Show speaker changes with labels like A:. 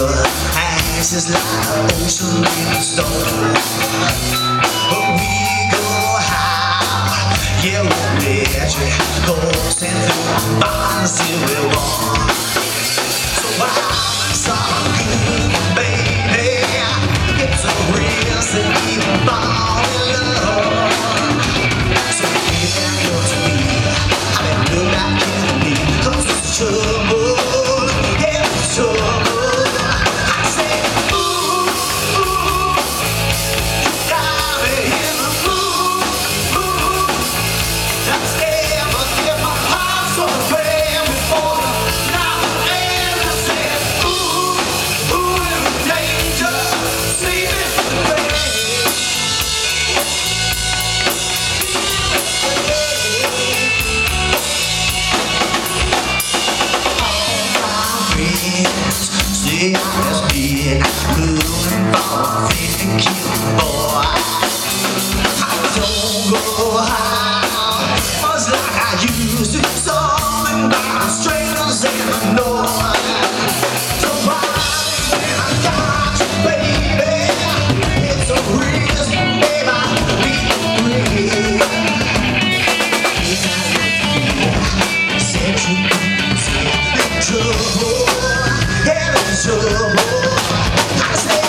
A: river ashes like the ocean in storm. But we go high, yeah, we're we'll. chaos. trouble. I said,